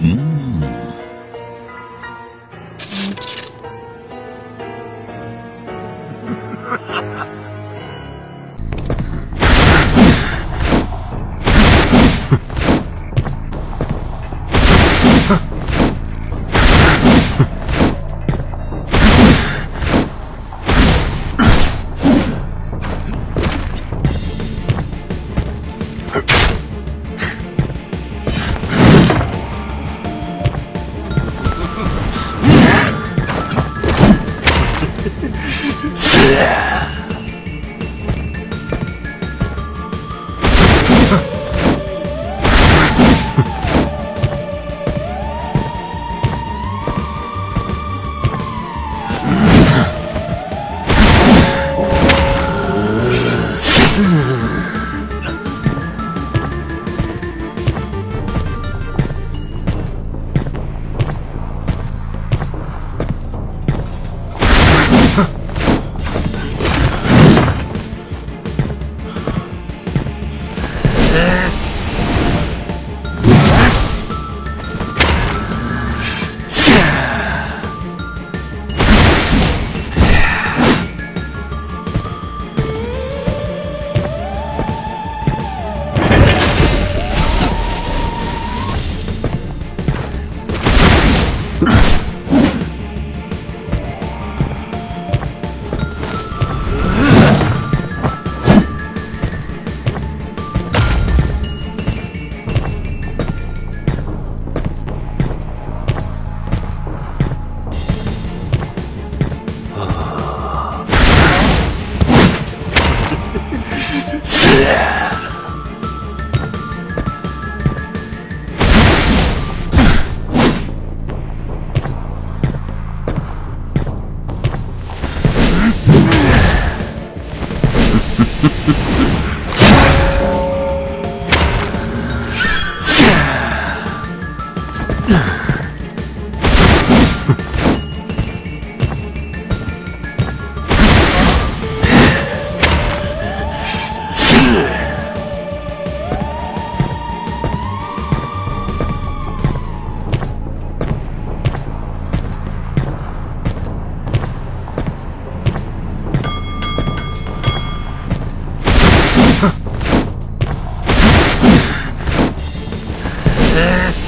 Mmm. Yeah. Ha ha ha. É.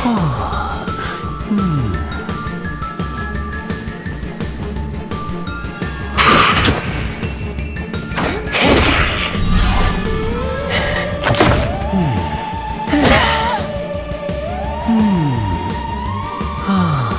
はあうんはあ。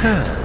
Huh.